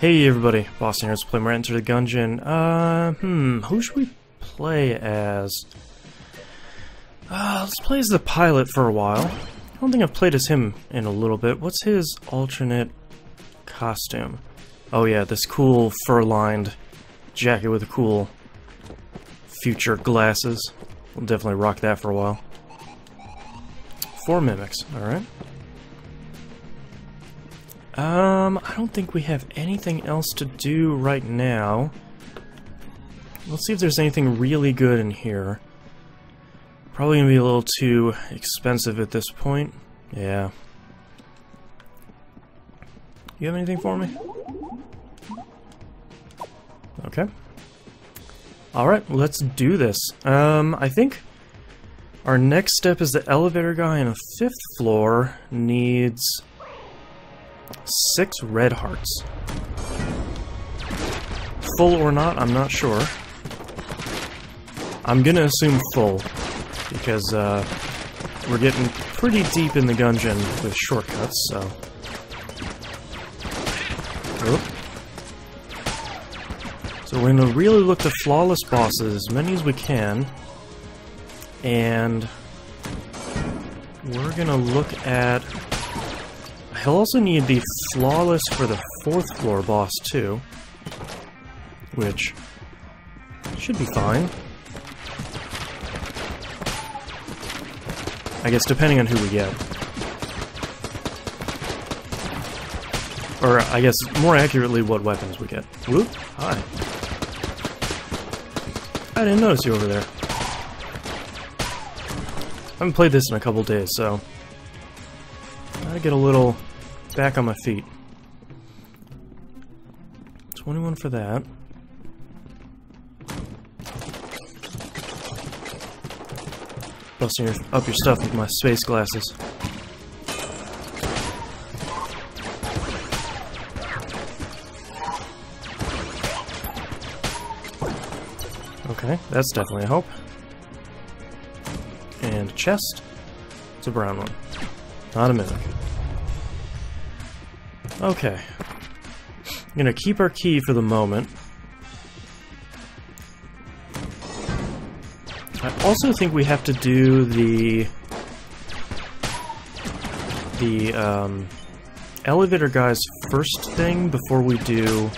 Hey everybody, Boston here. Let's play more Enter the Gungeon. Uh, hmm, who should we play as? Uh, let's play as the pilot for a while. I don't think I've played as him in a little bit. What's his alternate costume? Oh yeah, this cool fur-lined jacket with cool future glasses. We'll definitely rock that for a while. Four mimics, alright. Um, I don't think we have anything else to do right now. Let's see if there's anything really good in here. Probably gonna be a little too expensive at this point. Yeah. You have anything for me? Okay. Alright, let's do this. Um, I think our next step is the elevator guy on a fifth floor needs six red hearts. Full or not, I'm not sure. I'm gonna assume full, because uh, we're getting pretty deep in the dungeon with shortcuts, so... So we're gonna really look to flawless bosses, as many as we can, and we're gonna look at He'll also need the flawless for the fourth floor boss too, which should be fine. I guess depending on who we get. Or, I guess, more accurately, what weapons we get. Whoop, hi. I didn't notice you over there. I haven't played this in a couple days, so... Gotta get a little back on my feet. 21 for that. Busting your, up your stuff with my space glasses. Okay, that's definitely a hope. And chest. It's a brown one. Not a mimic. Okay. I'm gonna keep our key for the moment. I also think we have to do the... the, um, elevator guy's first thing before we do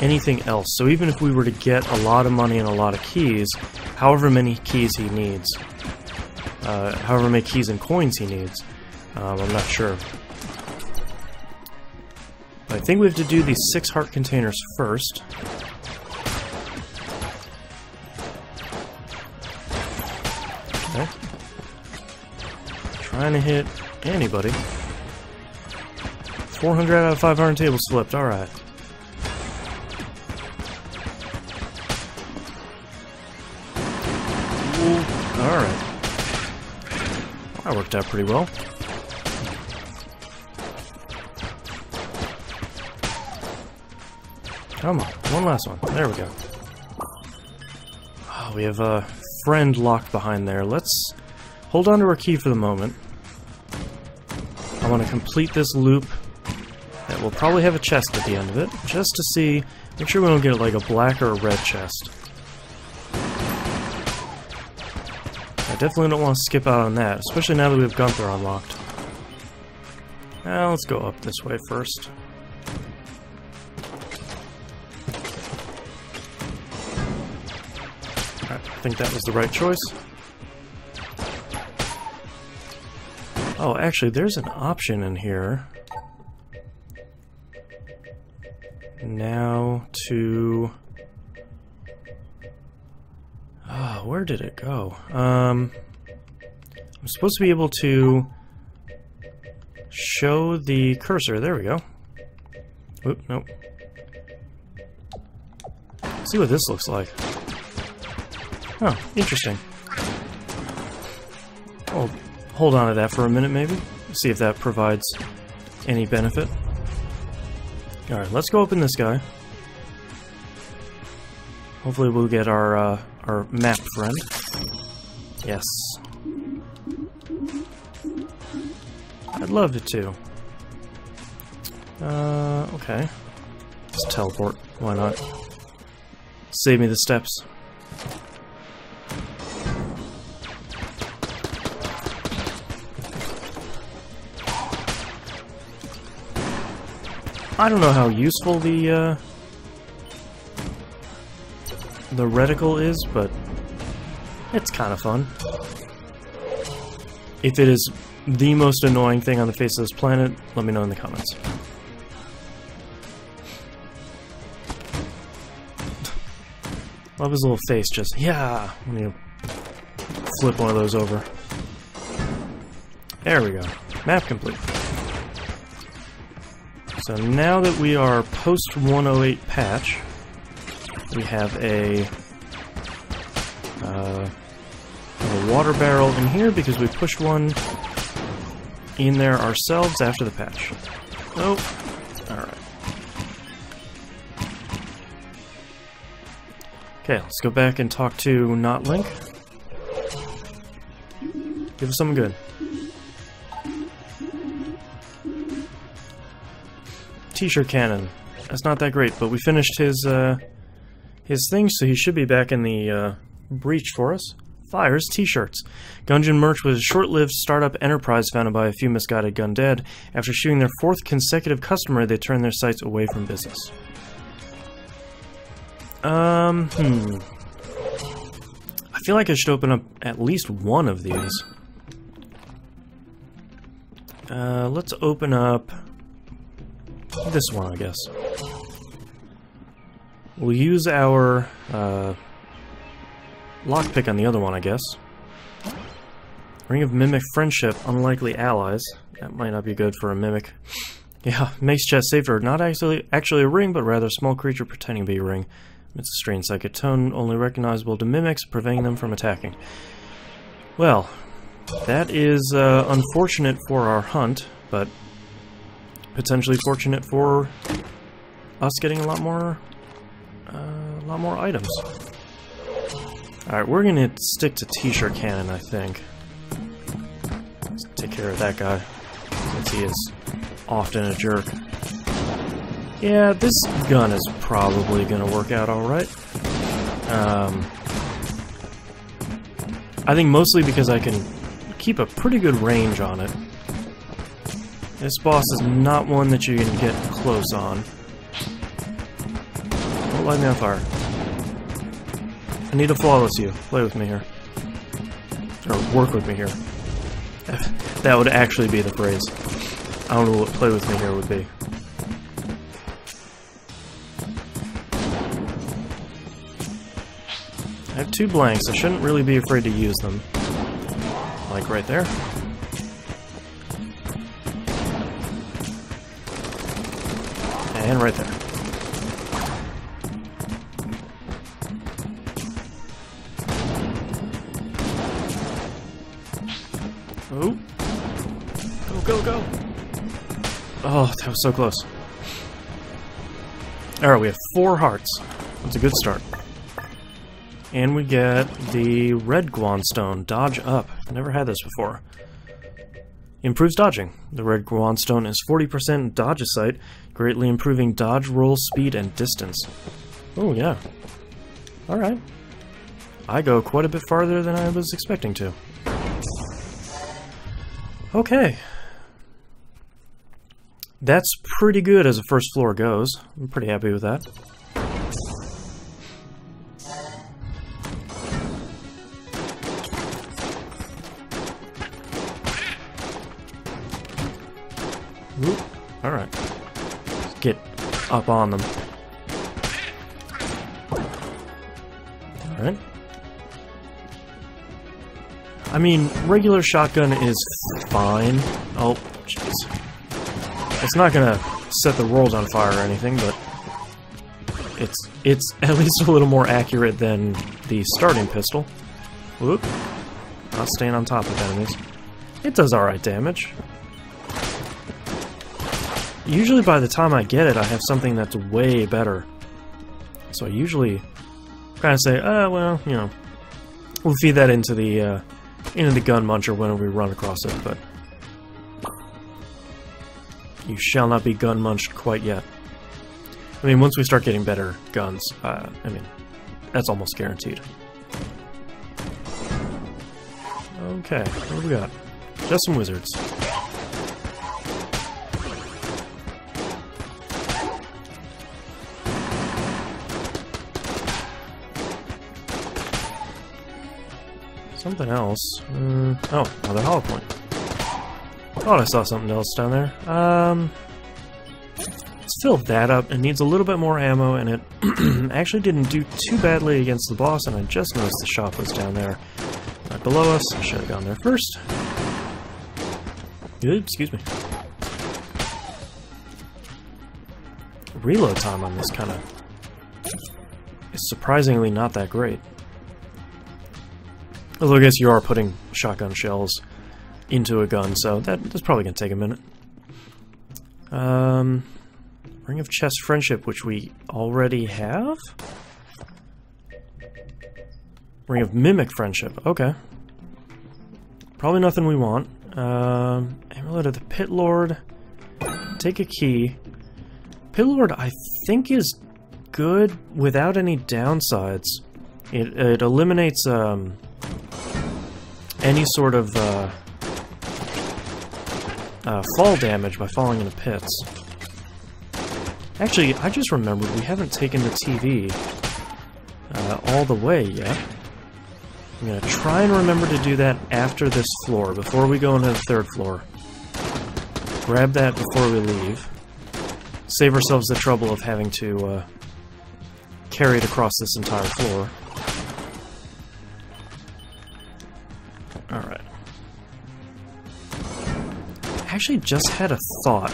anything else. So even if we were to get a lot of money and a lot of keys, however many keys he needs, uh, however many keys and coins he needs, um, I'm not sure. I think we have to do these six heart containers first. Okay. Trying to hit anybody. 400 out of 500 tables flipped, alright. Alright. That worked out pretty well. Come on, one last one. There we go. Oh, we have a friend locked behind there. Let's hold on to our key for the moment. I want to complete this loop. That will probably have a chest at the end of it, just to see, make sure we don't get like a black or a red chest. I definitely don't want to skip out on that, especially now that we have Gunther unlocked. Now let's go up this way first. Think that was the right choice. Oh, actually, there's an option in here. Now to... Oh, where did it go? Um, I'm supposed to be able to show the cursor. There we go. Oop, nope. Let's see what this looks like. Oh, interesting. I'll hold on to that for a minute, maybe. See if that provides any benefit. Alright, let's go open this guy. Hopefully we'll get our, uh, our map friend. Yes. I'd love it to. Uh, okay. Just teleport. Why not? Save me the steps. I don't know how useful the, uh, the reticle is, but it's kind of fun. If it is the most annoying thing on the face of this planet, let me know in the comments. Love his little face just, yeah, when you flip one of those over. There we go. Map complete. So now that we are post 108 patch, we have a, uh, a water barrel in here because we pushed one in there ourselves after the patch. Nope. Alright. Okay, let's go back and talk to Not Link. Give us something good. T-shirt cannon. That's not that great, but we finished his, uh, his thing, so he should be back in the, uh, breach for us. Fires T-shirts. Gungeon Merch was a short-lived startup enterprise founded by a few misguided Gundead. After shooting their fourth consecutive customer, they turned their sights away from business. Um, hmm. I feel like I should open up at least one of these. Uh, let's open up this one, I guess. We'll use our uh, lockpick on the other one, I guess. Ring of Mimic Friendship, Unlikely Allies. That might not be good for a Mimic. Yeah, makes chest safer. Not actually actually a ring, but rather a small creature pretending to be a ring. It's a strange psychic tone, only recognizable to mimics, preventing them from attacking. Well, that is uh, unfortunate for our hunt, but potentially fortunate for us getting a lot more, uh, a lot more items. Alright, we're gonna stick to T-shirt cannon, I think. Let's take care of that guy, since he is often a jerk. Yeah, this gun is probably gonna work out alright. Um, I think mostly because I can keep a pretty good range on it. This boss is not one that you can get close on. Don't light me on fire. I need to flawless you. Play with me here. Or work with me here. that would actually be the phrase. I don't know what play with me here would be. I have two blanks. I shouldn't really be afraid to use them. Like right there. And right there. Oh. Go, go, go. Oh, that was so close. Alright, we have four hearts. That's a good start. And we get the red Guon Stone. Dodge up. Never had this before. Improves dodging. The red Guon Stone is 40% dodge sight, greatly improving dodge, roll, speed, and distance. Oh, yeah. Alright. I go quite a bit farther than I was expecting to. Okay. That's pretty good as a first floor goes. I'm pretty happy with that. Up on them. Alright. I mean, regular shotgun is fine. Oh, jeez. It's not gonna set the world on fire or anything, but it's it's at least a little more accurate than the starting pistol. Whoop. Not staying on top of enemies. It does alright damage. Usually by the time I get it, I have something that's way better. So I usually kind of say, oh, well, you know, we'll feed that into the, uh, into the gun muncher when we run across it, but you shall not be gun munched quite yet. I mean, once we start getting better guns, uh, I mean, that's almost guaranteed. Okay, what do we got? Just some wizards. Something else. Uh, oh, another hollow point. Thought I saw something else down there. Um, let's fill that up. It needs a little bit more ammo, and it actually didn't do too badly against the boss, and I just noticed the shop was down there. Right below us. I should have gone there first. Excuse me. Reload time on this kind of is surprisingly not that great. Although I guess you are putting shotgun shells into a gun, so that, that's probably going to take a minute. Um, Ring of Chest Friendship, which we already have? Ring of Mimic Friendship, okay. Probably nothing we want. Um, Amulet of the Pit Lord. Take a key. Pit Lord, I think, is good without any downsides. It, it eliminates um, any sort of uh, uh, fall damage by falling into pits. Actually, I just remembered we haven't taken the TV uh, all the way yet. I'm gonna try and remember to do that after this floor, before we go into the third floor. Grab that before we leave. Save ourselves the trouble of having to uh, carry it across this entire floor. Actually just had a thought.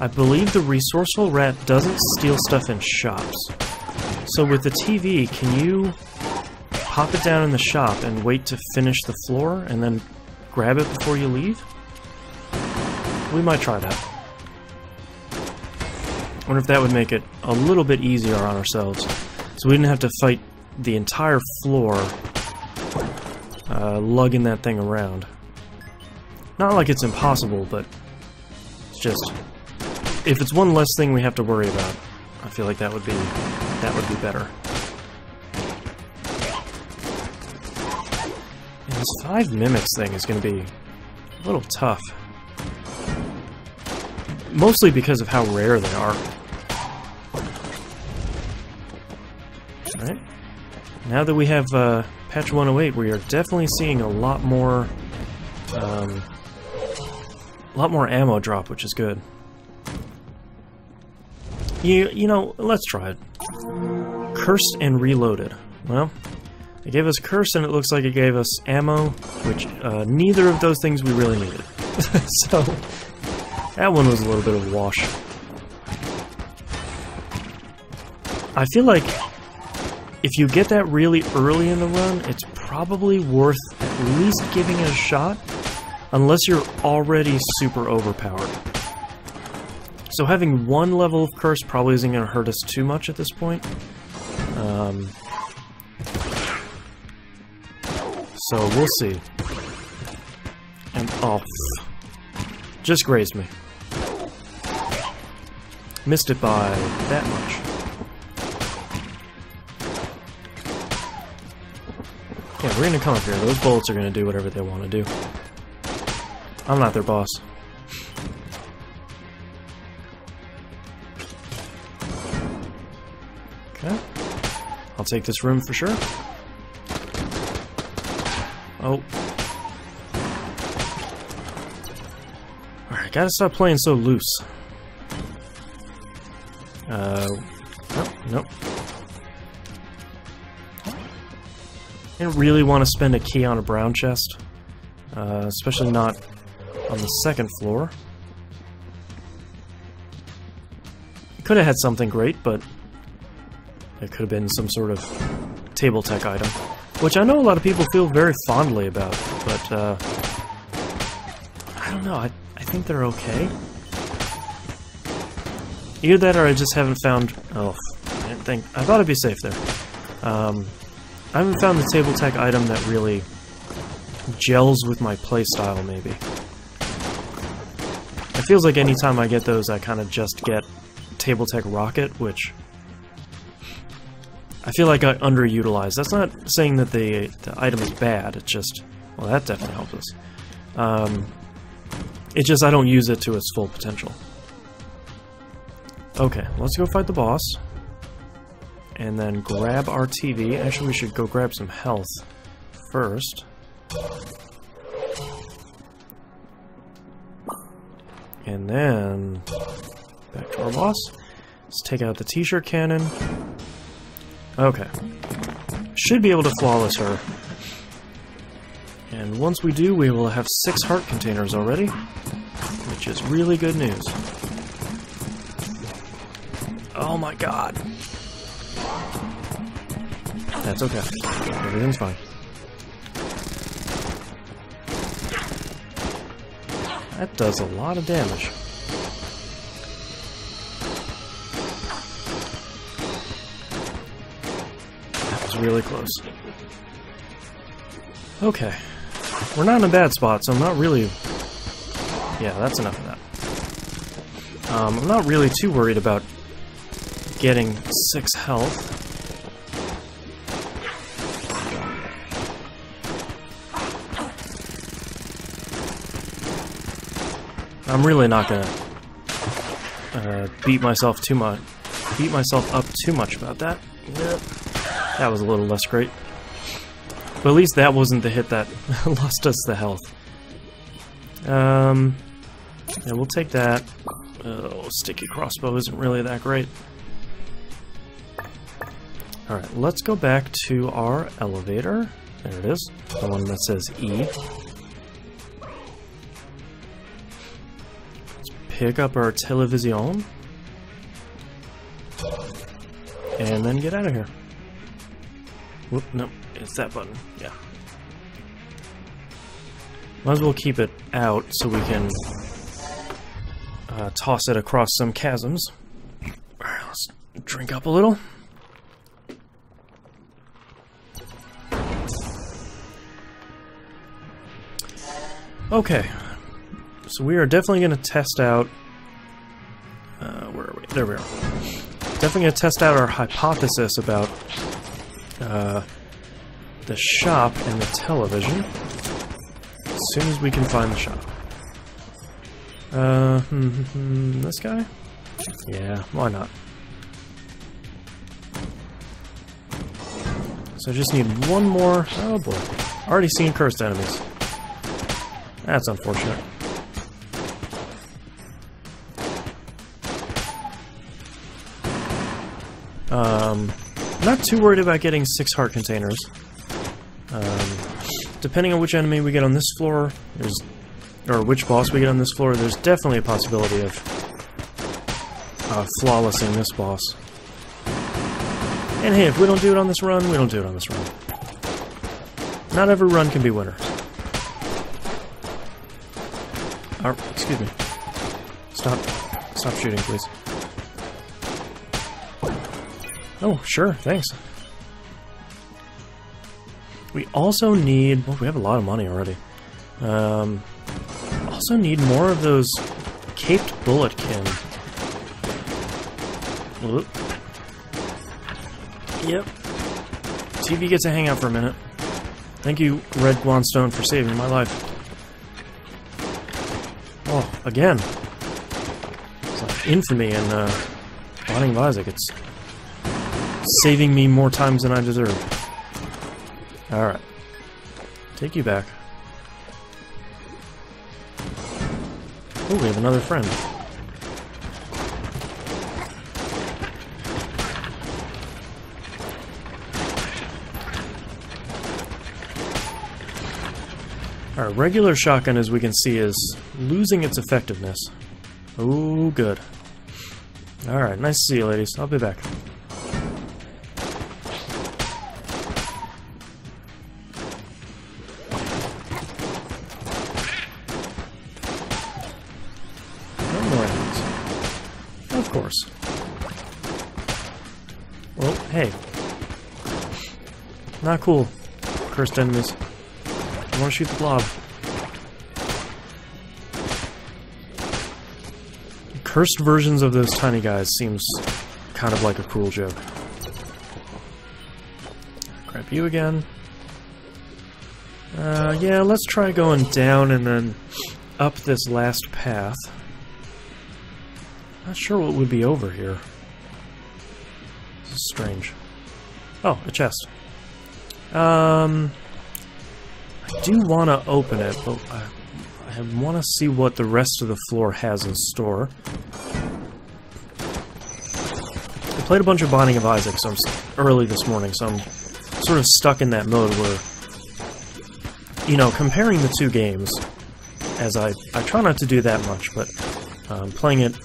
I believe the resourceful rat doesn't steal stuff in shops. So with the TV, can you pop it down in the shop and wait to finish the floor and then grab it before you leave? We might try that. wonder if that would make it a little bit easier on ourselves. So we didn't have to fight the entire floor uh, lugging that thing around. Not like it's impossible, but it's just if it's one less thing we have to worry about, I feel like that would be that would be better. And this five mimics thing is going to be a little tough. Mostly because of how rare they are. Alright. Now that we have uh, patch 108, we are definitely seeing a lot more um, a lot more ammo drop, which is good. You, you know, let's try it. Cursed and reloaded. Well, it gave us curse and it looks like it gave us ammo, which uh, neither of those things we really needed. so, that one was a little bit of a wash. I feel like if you get that really early in the run, it's probably worth at least giving it a shot, unless you're already super overpowered. So having one level of curse probably isn't going to hurt us too much at this point. Um, so we'll see. And oh, just grazed me. Missed it by that much. Yeah, we're gonna come up here. Those bullets are gonna do whatever they want to do. I'm not their boss. Okay. I'll take this room for sure. Oh. Alright, gotta stop playing so loose. Uh, nope, nope. I didn't really want to spend a key on a brown chest. Uh, especially not on the second floor. Could have had something great, but it could have been some sort of table tech item. Which I know a lot of people feel very fondly about, but, uh... I don't know, I, I think they're okay. Either that or I just haven't found... Oh, I didn't think... I thought I'd be safe there. Um, I haven't found the table tech item that really gels with my playstyle, maybe. It feels like anytime I get those, I kind of just get Table Tech Rocket, which I feel like I underutilized. That's not saying that the, the item is bad, it's just... Well, that definitely helps us. Um, it's just I don't use it to its full potential. Okay, let's go fight the boss. And then grab our TV. Actually, we should go grab some health first. And then back to our boss. Let's take out the t-shirt cannon. Okay. Should be able to flawless her. And once we do, we will have six heart containers already, which is really good news. Oh my god. That's okay. Everything's fine. That does a lot of damage. That was really close. Okay. We're not in a bad spot, so I'm not really... Yeah, that's enough of that. Um, I'm not really too worried about getting 6 health. I'm really not gonna uh, beat myself too much, beat myself up too much about that. Yep. That was a little less great. But at least that wasn't the hit that lost us the health. Um, yeah, we'll take that. Oh, sticky crossbow isn't really that great. Alright, let's go back to our elevator. There it is. The one that says E. pick up our television. And then get out of here. Whoop, no, it's that button. Yeah. Might as well keep it out so we can uh, toss it across some chasms. Alright, let's drink up a little. Okay, so we are definitely going to test out. Uh, where are we? There we are. Definitely going to test out our hypothesis about uh, the shop and the television as soon as we can find the shop. Uh, hmm, hmm, hmm, this guy? Yeah, why not? So I just need one more. Oh boy. Already seen cursed enemies. That's unfortunate. Um, not too worried about getting six heart containers. Um, depending on which enemy we get on this floor, or which boss we get on this floor, there's definitely a possibility of uh, flawlessing this boss. And hey, if we don't do it on this run, we don't do it on this run. Not every run can be winner. Oh, excuse me. Stop. Stop shooting, please. Oh, sure, thanks. We also need... Well, we have a lot of money already. Um, also need more of those caped bulletkin. Whoop. Yep. TV gets a hangout for a minute. Thank you, Red Guon Stone, for saving my life. Oh, again. It's like infamy in uh, Binding. It's saving me more times than I deserve. Alright. Take you back. Oh, we have another friend. Our regular shotgun, as we can see, is losing its effectiveness. Oh, good. Alright, nice to see you, ladies. I'll be back. Not cool. Cursed enemies. I want to shoot the blob. cursed versions of those tiny guys seems kind of like a cruel joke. Grab you again. Uh, yeah, let's try going down and then up this last path. Not sure what would be over here. This is strange. Oh, a chest. Um, I do want to open it, but I, I want to see what the rest of the floor has in store. I played a bunch of Binding of Isaac so I'm early this morning, so I'm sort of stuck in that mode where, you know, comparing the two games, as I, I try not to do that much, but um, playing it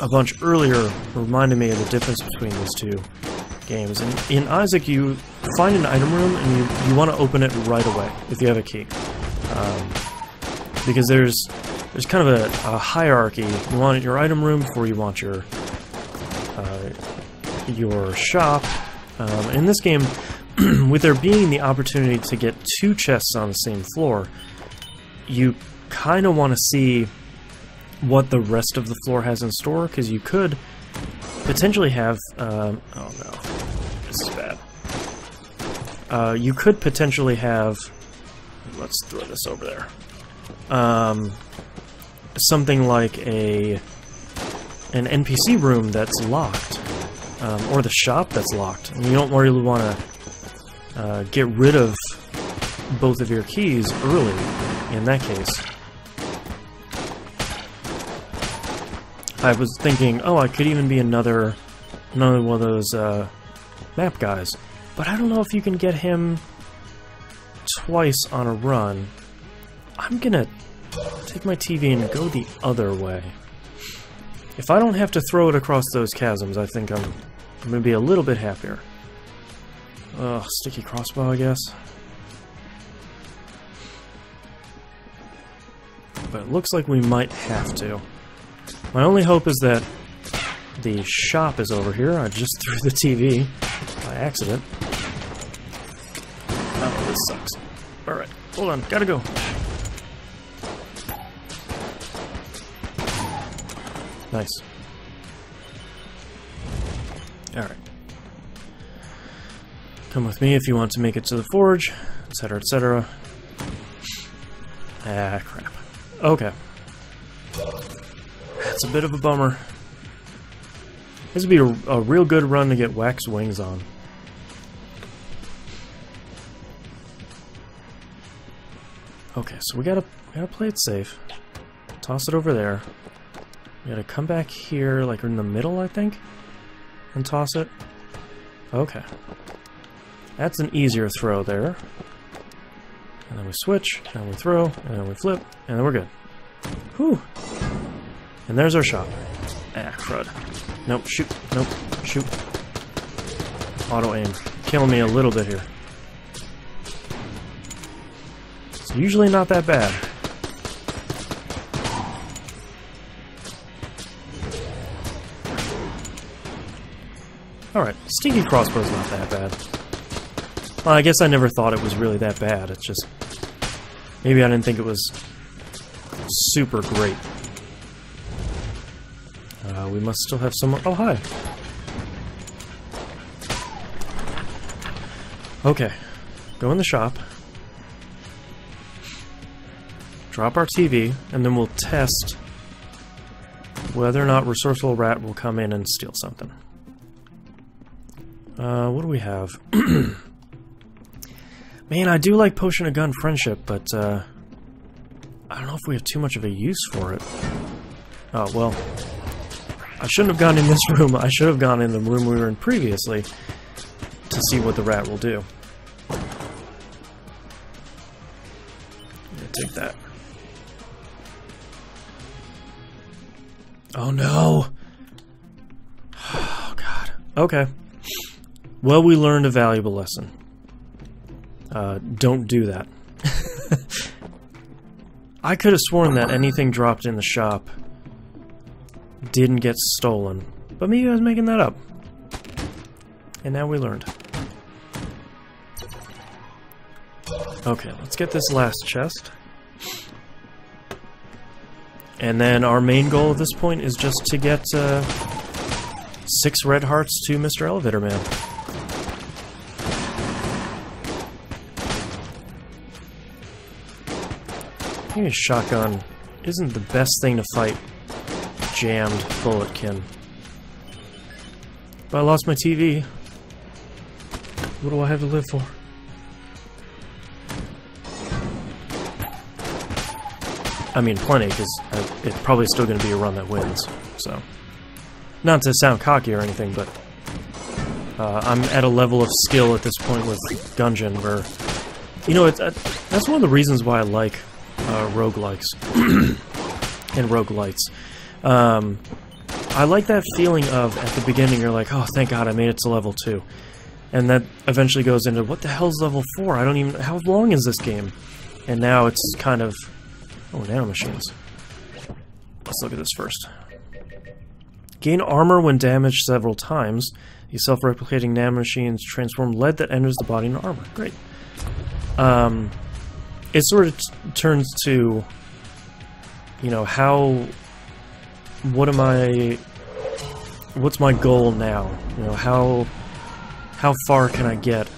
a bunch earlier reminded me of the difference between these two games. And in Isaac, you find an item room and you, you want to open it right away if you have a key. Um, because there's there's kind of a, a, hierarchy. You want your item room before you want your uh, your shop. Um, in this game, with there being the opportunity to get two chests on the same floor, you kind of want to see what the rest of the floor has in store, because you could potentially have... Um, oh no, this is bad. Uh, you could potentially have... Let's throw this over there. Um, something like a an NPC room that's locked, um, or the shop that's locked, and you don't really want to uh, get rid of both of your keys early in that case. I was thinking, oh, I could even be another, another one of those uh, map guys. But I don't know if you can get him twice on a run. I'm gonna take my TV and go the other way. If I don't have to throw it across those chasms, I think I'm, I'm gonna be a little bit happier. Ugh, sticky crossbow, I guess. But it looks like we might have to. My only hope is that the shop is over here. I just threw the TV by accident. Oh, this sucks. Alright, hold on, gotta go. Nice. Alright. Come with me if you want to make it to the forge, etc., etc. Ah, crap. Okay. That's a bit of a bummer. This would be a, a real good run to get wax wings on. Okay, so we gotta we gotta play it safe. Toss it over there. We gotta come back here, like in the middle, I think, and toss it. Okay. That's an easier throw there. And then we switch, and we throw, and then we flip, and then we're good. Whew. And there's our shot. Ah, crud. Nope, shoot, nope, shoot. Auto aim. Killing me a little bit here. It's usually not that bad. Alright, Sticky Crossbow's not that bad. Well, I guess I never thought it was really that bad. It's just... Maybe I didn't think it was super great. We must still have someone... Oh, hi! Okay. Go in the shop. Drop our TV, and then we'll test whether or not Resourceful Rat will come in and steal something. Uh, what do we have? Man, I do like Potion of Gun Friendship, but, uh, I don't know if we have too much of a use for it. Oh, well, I shouldn't have gone in this room. I should have gone in the room we were in previously to see what the rat will do. Take that. Oh no! Oh god. Okay. Well, we learned a valuable lesson. Uh, don't do that. I could have sworn that anything dropped in the shop didn't get stolen. But maybe I was making that up. And now we learned. Okay, let's get this last chest. And then our main goal at this point is just to get uh, six red hearts to Mr. Elevator Man. I think a shotgun isn't the best thing to fight jammed bulletkin. But I lost my TV. What do I have to live for? I mean, plenty, because it's probably still going to be a run that wins, so... Not to sound cocky or anything, but... Uh, I'm at a level of skill at this point with Gungeon where... You know, it's, uh, that's one of the reasons why I like uh, roguelikes and roguelites. Um, I like that feeling of, at the beginning, you're like, oh, thank god I made it to level 2. And that eventually goes into, what the hell's level 4? I don't even... How long is this game? And now it's kind of... Oh, nanomachines. Let's look at this first. Gain armor when damaged several times. These self-replicating nanomachines transform lead that enters the body into armor. Great. Um, it sort of turns to, you know, how... What am I... What's my goal now? You know, how... How far can I get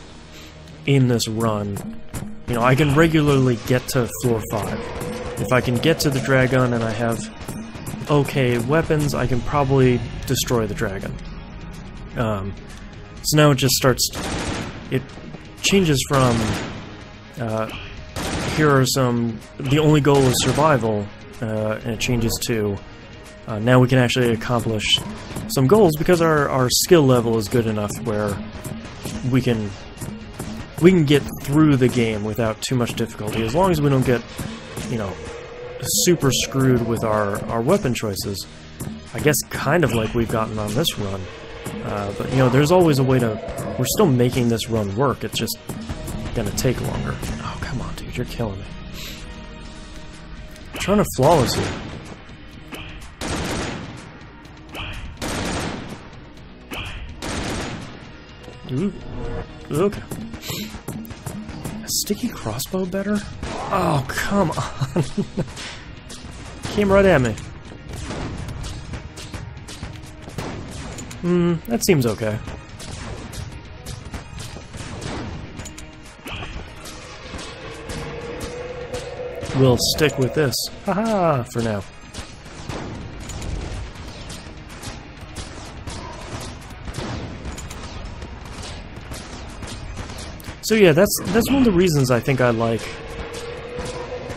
in this run? You know, I can regularly get to floor 5 if I can get to the dragon and I have okay weapons, I can probably destroy the dragon. Um, so now it just starts... It changes from... Uh, here are some... The only goal is survival, uh, and it changes to... Uh, now we can actually accomplish some goals because our, our skill level is good enough where we can we can get through the game without too much difficulty as long as we don't get you know super screwed with our, our weapon choices. I guess kind of like we've gotten on this run. Uh, but, you know, there's always a way to... We're still making this run work, it's just gonna take longer. Oh, come on, dude, you're killing me. I'm trying to flawless here. Ooh. Okay. A sticky crossbow better? Oh, come on. Came right at me. Hmm, that seems okay. We'll stick with this. Haha, for now. So yeah, that's that's one of the reasons I think I like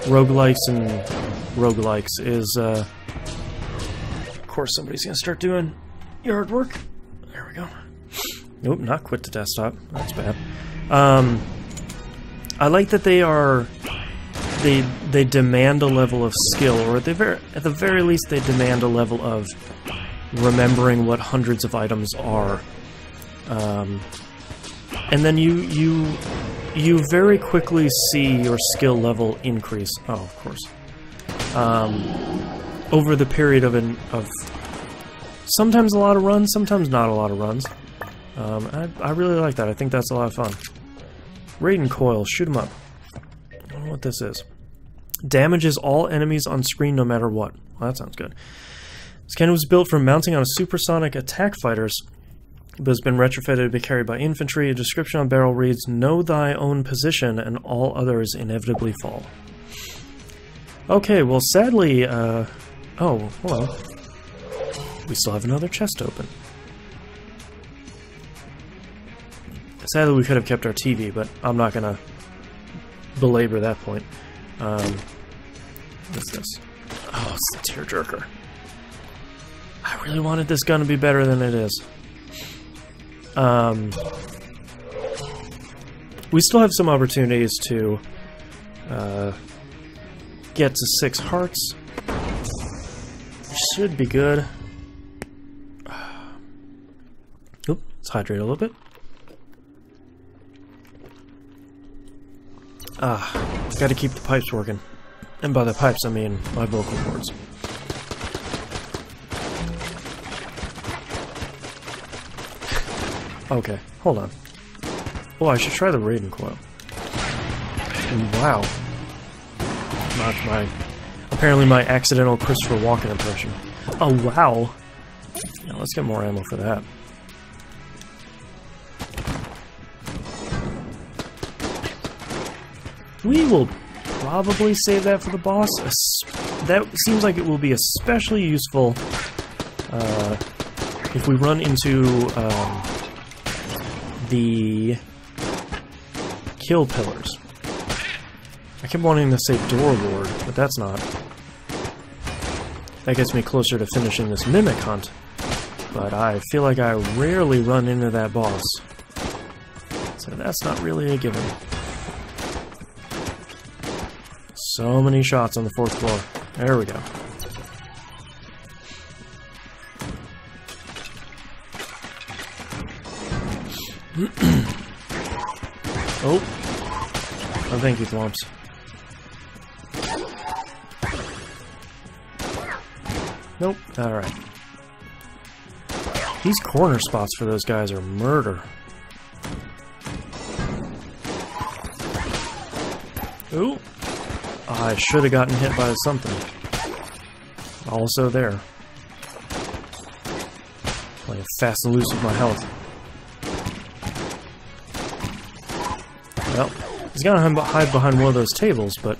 roguelikes and roguelikes is, uh, of course somebody's gonna start doing yard work. There we go. Nope, not quit the desktop. That's bad. Um, I like that they are, they they demand a level of skill, or at the very, at the very least they demand a level of remembering what hundreds of items are. Um, and then you you you very quickly see your skill level increase. Oh, of course. Um, over the period of an of sometimes a lot of runs, sometimes not a lot of runs. Um, I, I really like that. I think that's a lot of fun. Raiden Coil, shoot him up. I don't know what this is. Damages all enemies on screen no matter what. Well, that sounds good. This cannon was built for mounting on a supersonic attack fighters but has been retrofitted to be carried by infantry. A description on barrel reads, Know thy own position, and all others inevitably fall. Okay, well, sadly, uh... Oh, hello. We still have another chest open. Sadly, we could have kept our TV, but I'm not gonna belabor that point. Um, what's this? Oh, it's the tearjerker. I really wanted this gun to be better than it is. Um, we still have some opportunities to uh, get to six hearts. Should be good. Oop, let's hydrate a little bit. Ah, gotta keep the pipes working. And by the pipes, I mean my vocal cords. Okay, hold on. Oh, I should try the Raiden Coil. Wow. Not my Apparently my accidental Christopher Walken impression. Oh, wow. Now let's get more ammo for that. We will probably save that for the boss. That seems like it will be especially useful uh, if we run into um, the kill pillars. I kept wanting to say door lord, but that's not. That gets me closer to finishing this mimic hunt, but I feel like I rarely run into that boss. So that's not really a given. So many shots on the fourth floor. There we go. oh. Oh, thank you, Thwomps. Nope. Alright. These corner spots for those guys are murder. Ooh. I should have gotten hit by something. Also there. Playing fast and loose with my health. He's gonna hide behind one of those tables, but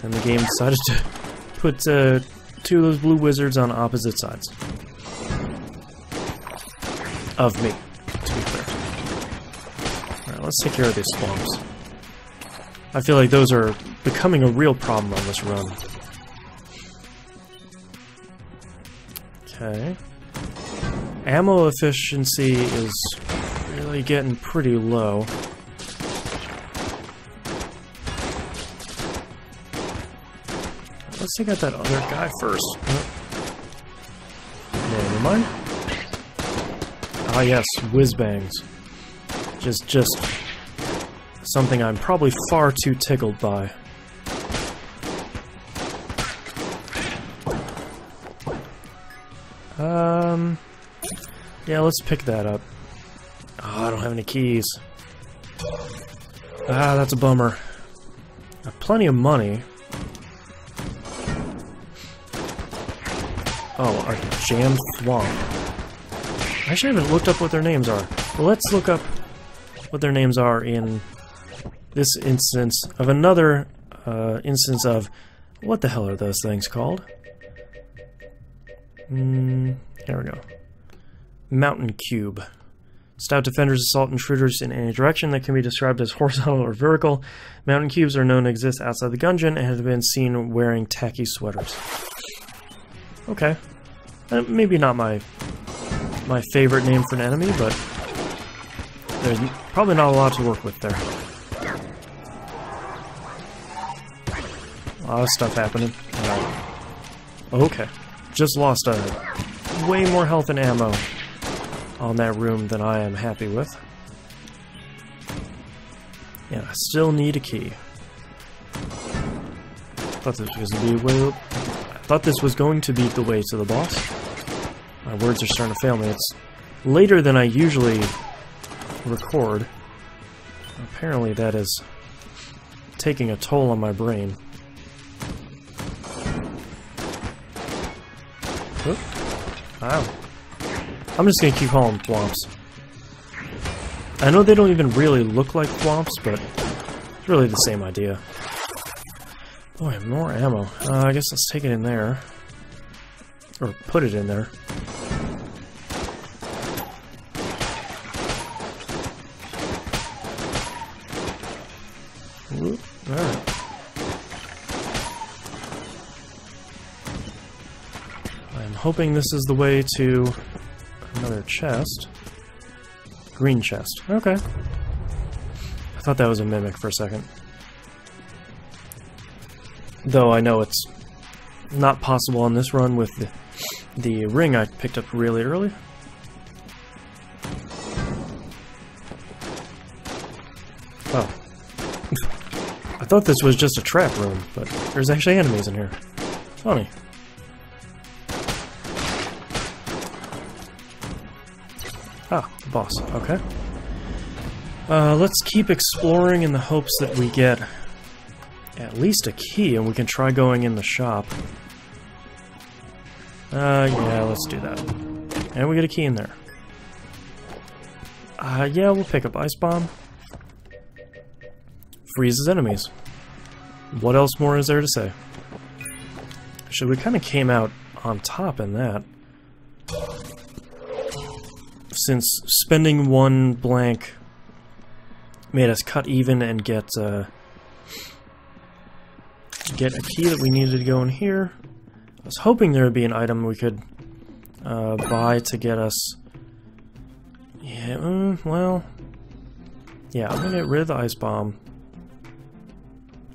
then the game decided to put uh, two of those blue wizards on opposite sides. Of me, to be clear. Alright, let's take care of these thwomps. I feel like those are becoming a real problem on this run. Okay. Ammo efficiency is really getting pretty low. Let's take out that other guy first. Never mind. Ah yes, whiz bangs. Just, just Something I'm probably far too tickled by. Um... Yeah, let's pick that up. Oh, I don't have any keys. Ah, that's a bummer. I plenty of money. Oh, a jam thwomp. I actually haven't looked up what their names are. Well, let's look up what their names are in this instance of another uh, instance of what the hell are those things called? Mm, here we go. Mountain Cube. Stout defenders assault intruders in any direction that can be described as horizontal or vertical. Mountain cubes are known to exist outside the Gungeon and have been seen wearing tacky sweaters. Okay. Uh, maybe not my my favorite name for an enemy, but there's probably not a lot to work with there. A lot of stuff happening. Okay. Just lost a way more health and ammo on that room than I am happy with. Yeah, I still need a key. Thought this was going to be way. Thought this was going to be the way to the boss. My words are starting to fail me. It's later than I usually record. Apparently, that is taking a toll on my brain. Oop. Wow. I'm just gonna keep calling them thwomps. I know they don't even really look like thwomps, but it's really the same idea. Boy, more ammo. Uh, I guess let's take it in there. Or put it in there. Alright. I'm hoping this is the way to another chest. Green chest. Okay. I thought that was a mimic for a second. Though I know it's not possible on this run with the, the ring I picked up really early. Oh. I thought this was just a trap room, but there's actually enemies in here. Funny. Ah, the boss. Okay. Uh, let's keep exploring in the hopes that we get at least a key, and we can try going in the shop. Uh, yeah, let's do that. And we get a key in there. Uh, yeah, we'll pick up Ice Bomb. Freezes enemies. What else more is there to say? Actually, we kind of came out on top in that. Since spending one blank made us cut even and get uh, get a key that we needed to go in here. I was hoping there would be an item we could uh, buy to get us... Yeah, mm, well... Yeah, I'm gonna get rid of the ice bomb.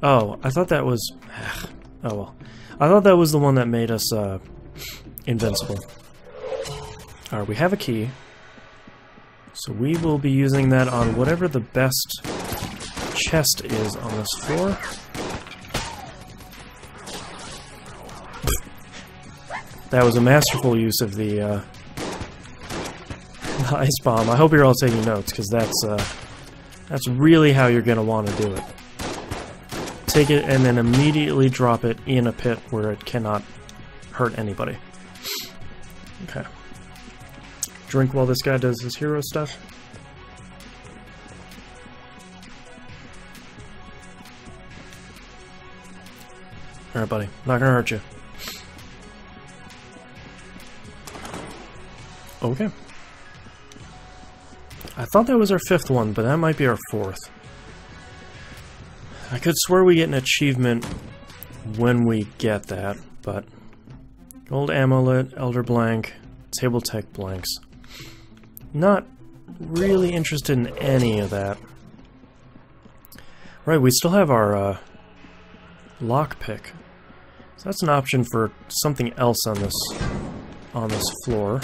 Oh, I thought that was... oh well. I thought that was the one that made us uh, invincible. Alright, we have a key. So we will be using that on whatever the best chest is on this floor. That was a masterful use of the, uh, the ice bomb. I hope you're all taking notes, because that's, uh, that's really how you're going to want to do it. Take it and then immediately drop it in a pit where it cannot hurt anybody. Okay. Drink while this guy does his hero stuff. Alright, buddy. Not gonna hurt you. Okay. I thought that was our fifth one, but that might be our fourth. I could swear we get an achievement when we get that, but... Gold Amulet, Elder Blank, Table Tech Blanks. Not really interested in any of that. Right, we still have our uh, lockpick. So that's an option for something else on this on this floor.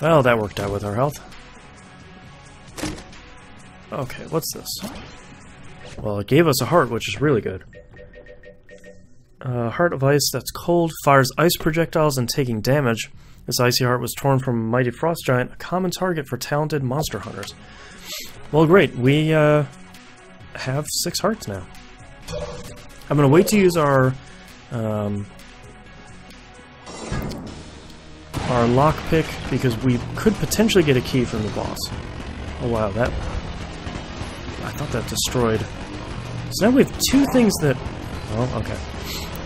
Well, that worked out with our health. Okay, what's this? Well, it gave us a heart, which is really good. Uh, heart of ice that's cold, fires ice projectiles and taking damage. This icy heart was torn from a mighty frost giant, a common target for talented monster hunters. Well, great. We uh, have six hearts now. I'm going to wait to use our um, our lockpick because we could potentially get a key from the boss. Oh wow, that... I thought that destroyed... So now we have two things that... Oh, okay.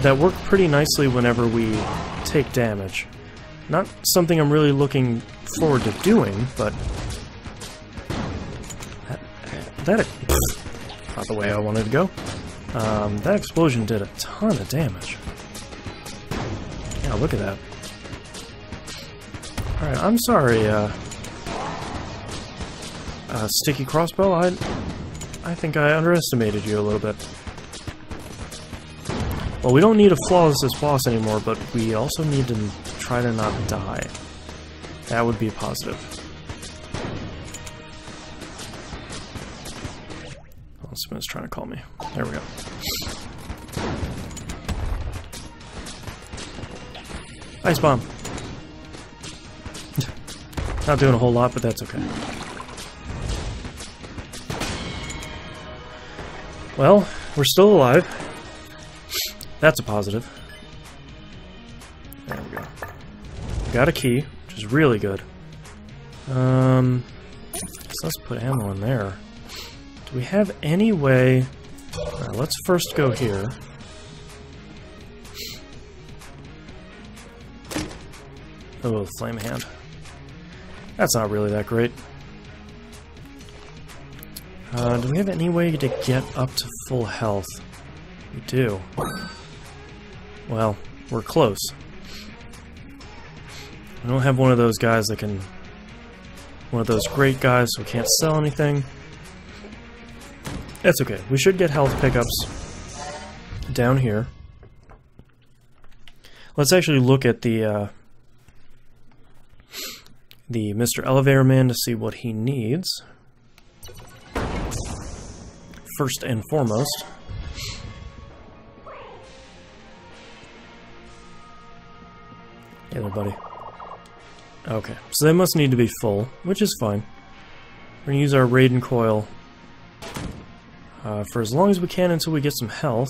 That work pretty nicely whenever we take damage. Not something I'm really looking forward to doing, but... That... that pfft, not the way I wanted to go. Um, that explosion did a ton of damage. Yeah, look at that. Alright, I'm sorry, uh, uh, Sticky Crossbow, I, I think I underestimated you a little bit. Well, we don't need a flawless as boss anymore, but we also need to try to not die. That would be positive. Oh, someone's trying to call me. There we go. Ice bomb. Not doing a whole lot, but that's okay. Well, we're still alive. That's a positive. There we go. Got a key, which is really good. Um, let's put ammo in there. Do we have any way... Right, let's first go here. Oh, flame hand. That's not really that great. Uh, do we have any way to get up to full health? We do. Well, we're close. I don't have one of those guys that can... One of those great guys who can't sell anything. That's okay. We should get health pickups down here. Let's actually look at the... Uh, the Mr. Elevator Man to see what he needs. First and foremost. Hey there, buddy. Okay, so they must need to be full, which is fine. We're gonna use our Raiden Coil uh, for as long as we can until we get some health.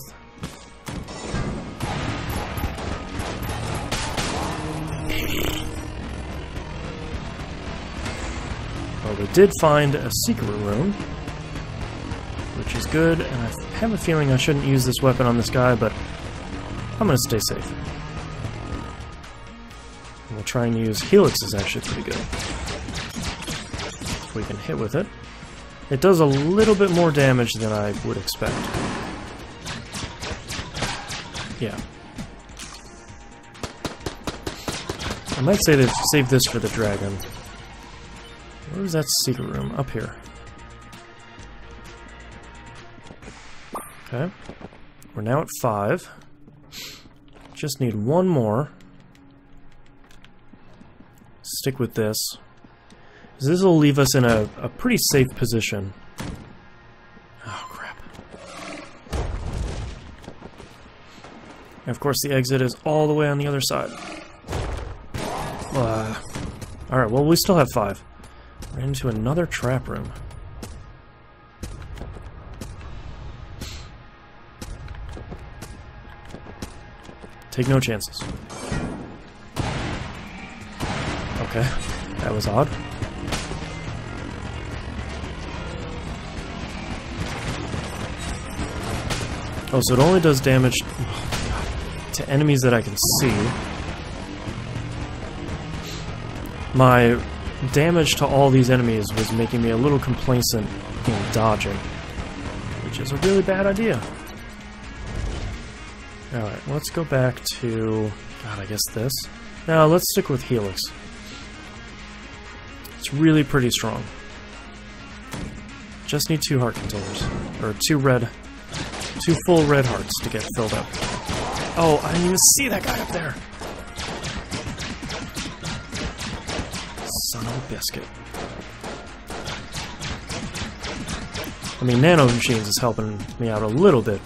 Did find a secret room, which is good, and I have a feeling I shouldn't use this weapon on this guy, but I'm gonna stay safe. And we'll try and use Helix is actually pretty good. If we can hit with it. It does a little bit more damage than I would expect. Yeah. I might say to save this for the dragon. Where is that secret room? Up here. Okay. We're now at five. Just need one more. Stick with this. This will leave us in a, a pretty safe position. Oh, crap. And of course, the exit is all the way on the other side. Uh, Alright, well, we still have five. We're into another trap room. Take no chances. Okay, that was odd. Oh, so it only does damage to enemies that I can see. My damage to all these enemies was making me a little complacent in dodging, which is a really bad idea. Alright, let's go back to... God, I guess this. Now, let's stick with Helix. It's really pretty strong. Just need two heart containers. Or two red two full red hearts to get filled up. Oh, I didn't even see that guy up there. Son of a biscuit. I mean, Nano Machines is helping me out a little bit.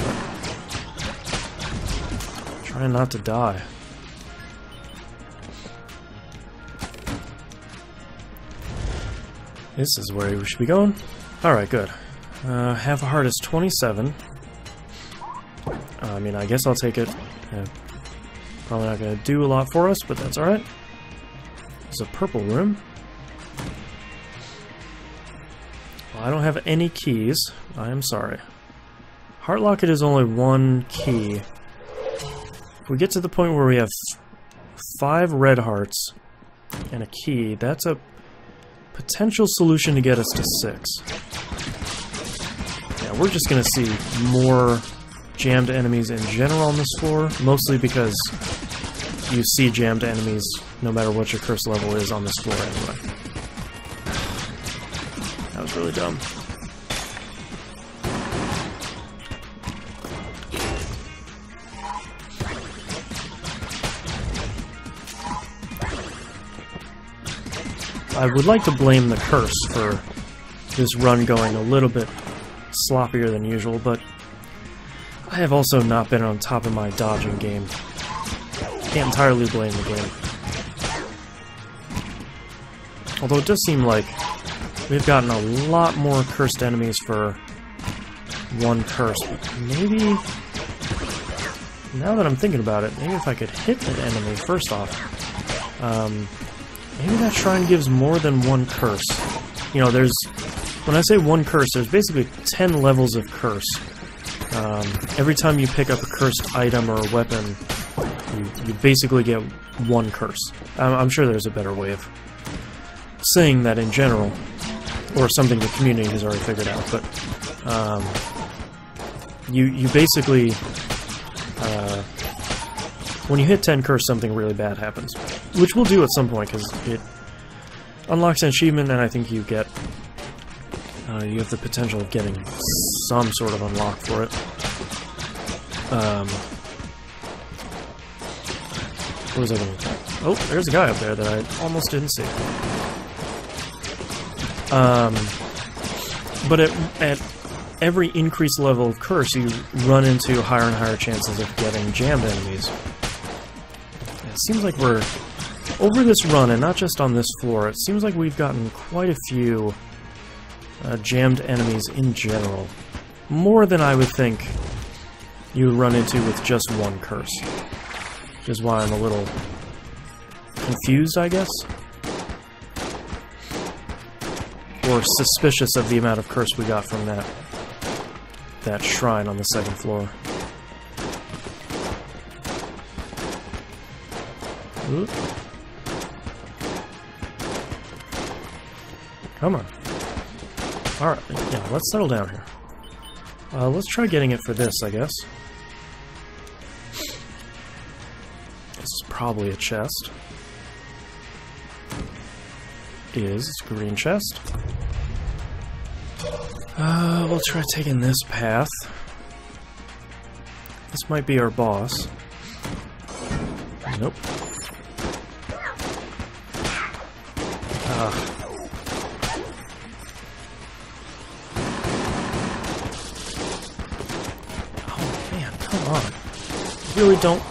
Trying not to die. This is where we should be going. Alright, good. Uh, half a heart is 27. I mean, I guess I'll take it. Yeah. Probably not going to do a lot for us, but that's alright. There's a purple room. I don't have any keys. I am sorry. Heart Locket is only one key. If we get to the point where we have five red hearts and a key, that's a potential solution to get us to six. Yeah, we're just going to see more jammed enemies in general on this floor, mostly because you see jammed enemies no matter what your curse level is on this floor anyway. Really dumb. I would like to blame the curse for this run going a little bit sloppier than usual, but I have also not been on top of my dodging game. Can't entirely blame the game. Although it does seem like we've gotten a lot more cursed enemies for one curse. Maybe... Now that I'm thinking about it, maybe if I could hit an enemy first off. Um, maybe that shrine gives more than one curse. You know, there's... When I say one curse, there's basically 10 levels of curse. Um, every time you pick up a cursed item or a weapon, you, you basically get one curse. I'm, I'm, sure there's a better way of saying that in general, or something the community has already figured out, but um, you, you basically, uh, when you hit 10 curse, something really bad happens, which we'll do at some point, because it unlocks an achievement, and I think you get uh, you have the potential of getting some sort of unlock for it. Um, what was I going to Oh, there's a guy up there that I almost didn't see. Um, but at, at every increased level of curse, you run into higher and higher chances of getting jammed enemies. It seems like we're over this run, and not just on this floor, it seems like we've gotten quite a few uh, jammed enemies in general. More than I would think you would run into with just one curse. Which is why I'm a little confused, I guess? Or suspicious of the amount of curse we got from that that shrine on the second floor. Come on. Alright, yeah, let's settle down here. Uh, let's try getting it for this, I guess. This is probably a chest. Is it's a green chest. Uh, we'll try taking this path. This might be our boss. Nope. Ah. Oh man, come on. Really don't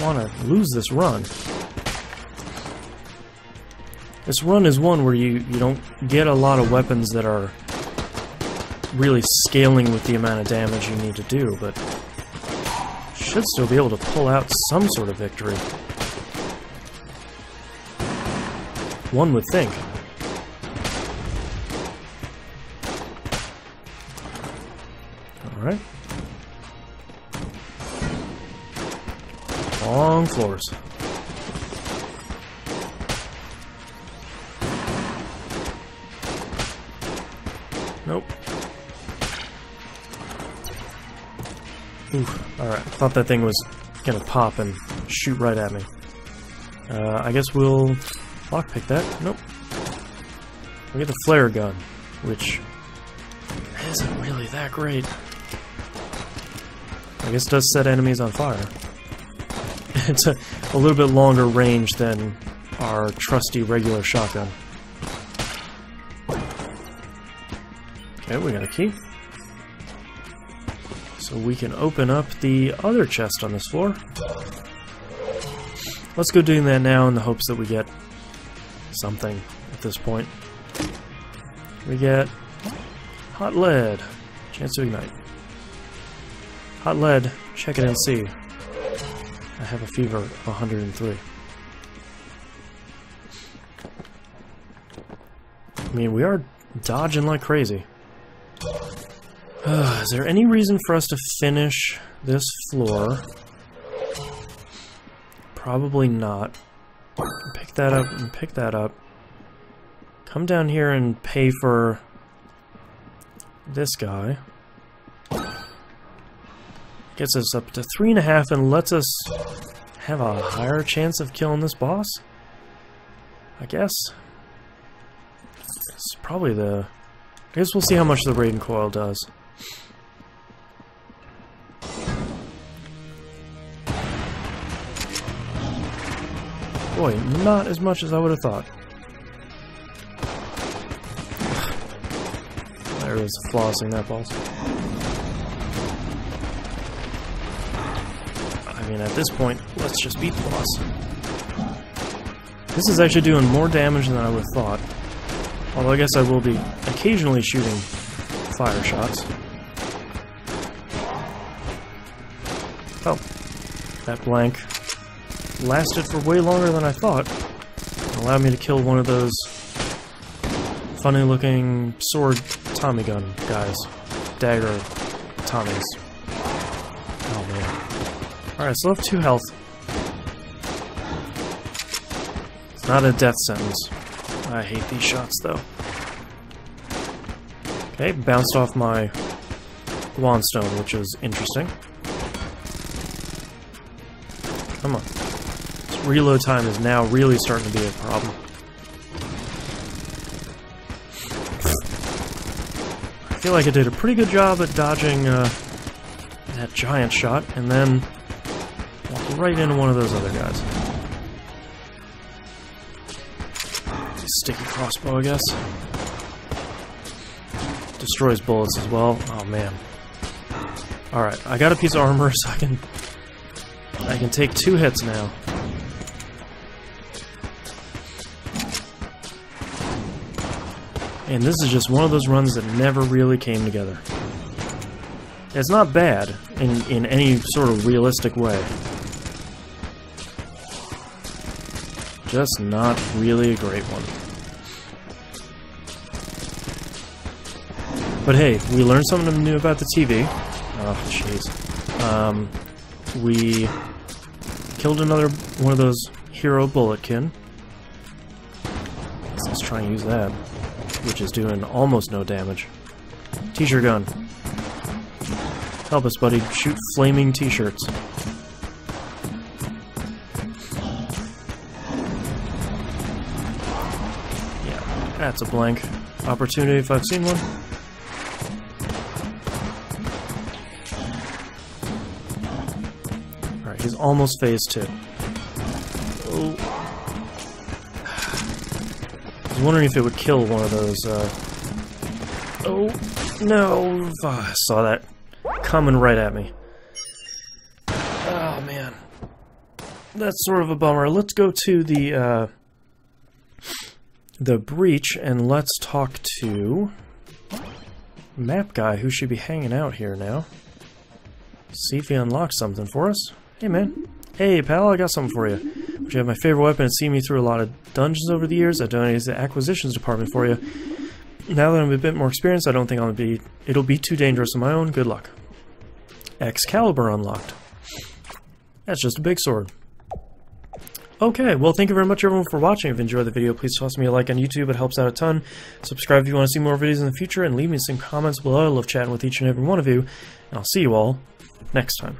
want to lose this run. This run is one where you, you don't get a lot of weapons that are really scaling with the amount of damage you need to do, but should still be able to pull out some sort of victory. One would think. Alright. Long floors. Thought that thing was gonna pop and shoot right at me. Uh, I guess we'll lockpick that. Nope. We get the flare gun, which isn't really that great. I guess does set enemies on fire. it's a, a little bit longer range than our trusty regular shotgun. Okay, we got a key. So we can open up the other chest on this floor. Let's go doing that now in the hopes that we get something at this point. We get hot lead. Chance to ignite. Hot lead, check it and see. I have a fever of 103. I mean, we are dodging like crazy. Is there any reason for us to finish this floor? Probably not. Pick that up and pick that up. Come down here and pay for this guy. Gets us up to three and a half and lets us have a higher chance of killing this boss. I guess. It's probably the... I guess we'll see how much the Raiden Coil does. Boy, not as much as I would have thought. there is flossing that balls. I mean, at this point, let's just beat the boss. This is actually doing more damage than I would have thought. Although I guess I will be occasionally shooting fire shots. Oh, that blank lasted for way longer than I thought. Allowed me to kill one of those funny looking sword Tommy gun guys. Dagger Tommies. Oh man. Alright, so have two health. It's not a death sentence. I hate these shots though. Okay, bounced off my Guon Stone, which is interesting. Reload time is now really starting to be a problem. I feel like I did a pretty good job at dodging uh, that giant shot, and then right into one of those other guys. Sticky crossbow, I guess. Destroys bullets as well. Oh man. Alright, I got a piece of armor so I can I can take two hits now. And this is just one of those runs that never really came together. It's not bad in, in any sort of realistic way. Just not really a great one. But hey, we learned something new about the TV. Oh, jeez. Um, we killed another one of those hero bulletkin. Let's try and use that, which is doing almost no damage. T-shirt gun. Help us, buddy. Shoot flaming t-shirts. Yeah, that's a blank opportunity if I've seen one. Alright, he's almost phase two. I was wondering if it would kill one of those, uh... Oh, no! Oh, I saw that coming right at me. Oh, man. That's sort of a bummer. Let's go to the, uh... The breach, and let's talk to... Map guy, who should be hanging out here now. See if he unlocks something for us. Hey, man. Hey, pal, I got something for you. Would you have my favorite weapon and see me through a lot of dungeons over the years? I donated to the acquisitions department for you. Now that I'm a bit more experienced, I don't think I'll be it'll be too dangerous on my own. Good luck. Excalibur unlocked. That's just a big sword. Okay, well thank you very much everyone for watching. If you enjoyed the video, please toss me a like on YouTube, it helps out a ton. Subscribe if you want to see more videos in the future, and leave me some comments below. I love chatting with each and every one of you, and I'll see you all next time.